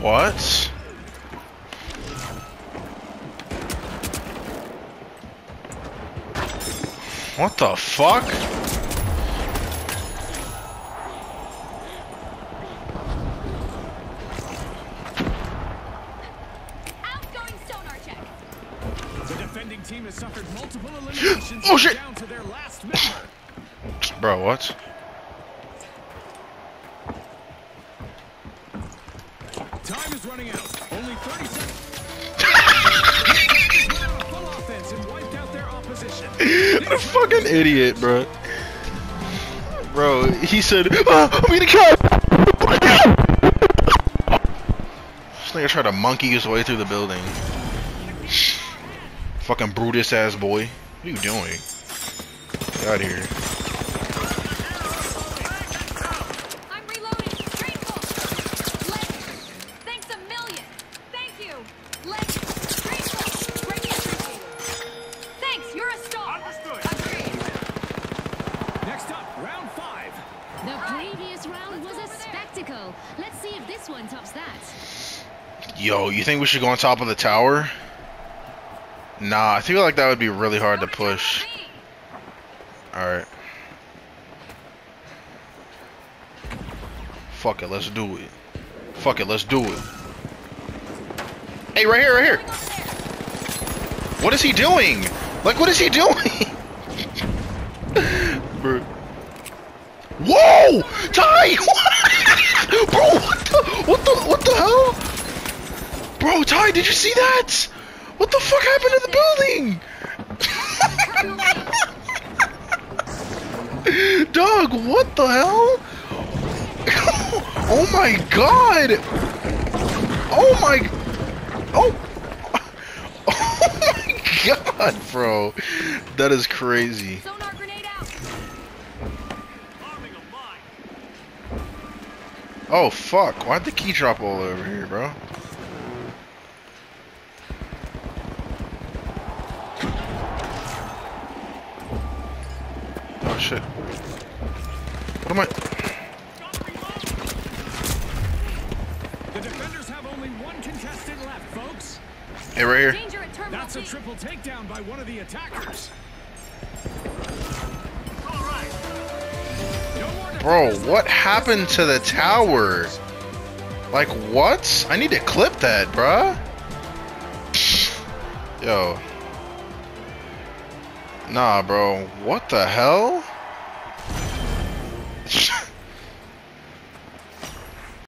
What? What the fuck? Outgoing sonar check. The defending team has suffered multiple eliminations Oh, shit. down to their last member. Bro, what? Time is running out. Only 30 seconds. What a fucking idiot, bro. Bro, he said, "Ah, I'm gonna kill This nigga tried to monkey his way through the building. Fucking Brutus ass boy. What are you doing? Get out of here. I'm reloading. Grateful. Legend. Thanks a million. Thank you. Legend. Grateful. Greatly appreciated. Thanks. You're a star. Understood. Agreed. Next up, round five. The previous round was a spectacle. Let's see if this one tops that. Yo, you think we should go on top of the tower? Nah, I feel like that would be really hard to push. Alright. Fuck it, let's do it. Fuck it, let's do it. Hey, right here, right here. What is he doing? Like, what is he doing? Bro. Whoa! Ty! Bro, what the, what the, what the hell? Bro, Ty, did you see that? What the fuck happened to the building? Dog, what the hell? oh my god! Oh my... Oh... Oh my god, bro. That is crazy. Sonar grenade out. Oh fuck, why'd the key drop all over here, bro? Oh shit. What am I? Only one contestant left, folks. Hey, right here. Danger at terminal That's a triple takedown by one of the attackers. No more Bro, what happened to the tower? Like, what? I need to clip that, bruh. Yo. Nah, bro. What the hell?